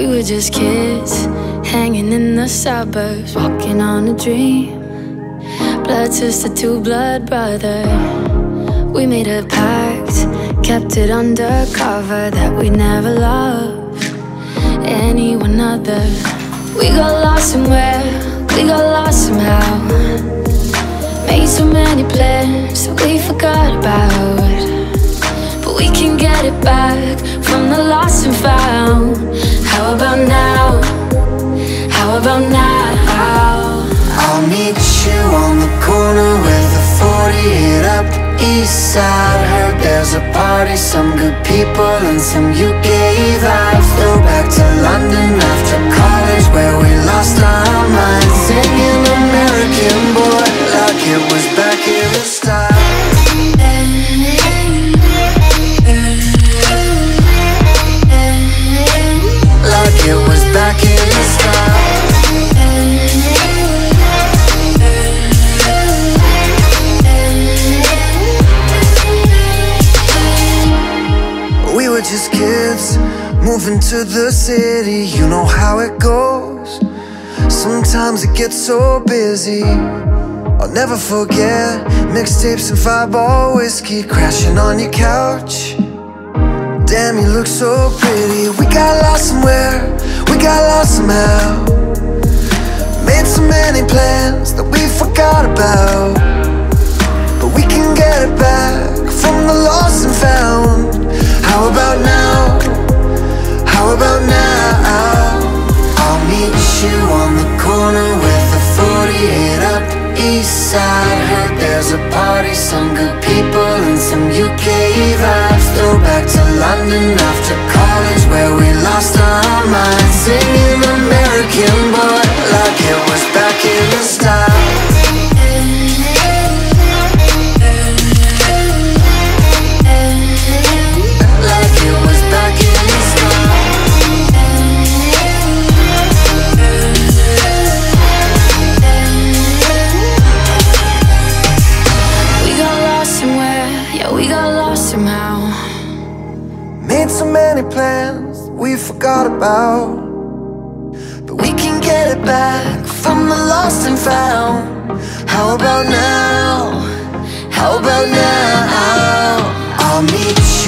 We were just kids, hanging in the suburbs, walking on a dream. Blood sister to blood brother. We made a pact, kept it undercover that we never love anyone other. We got lost somewhere, we got lost somehow. Made so many plans that we forgot about. Now? I'll meet you on the corner with a 48 up the east side Heard there's a party, some good people and some UK vibes Throwback to London after college where moving to the city. You know how it goes. Sometimes it gets so busy. I'll never forget mixtapes and fireball whiskey crashing on your couch. Damn, you look so pretty. We got lost side. Heard there's a party, some good people and some UK vibes. Throwback to London after many plans we forgot about But we can get it back from the lost and found How about now? How about now? I'll meet you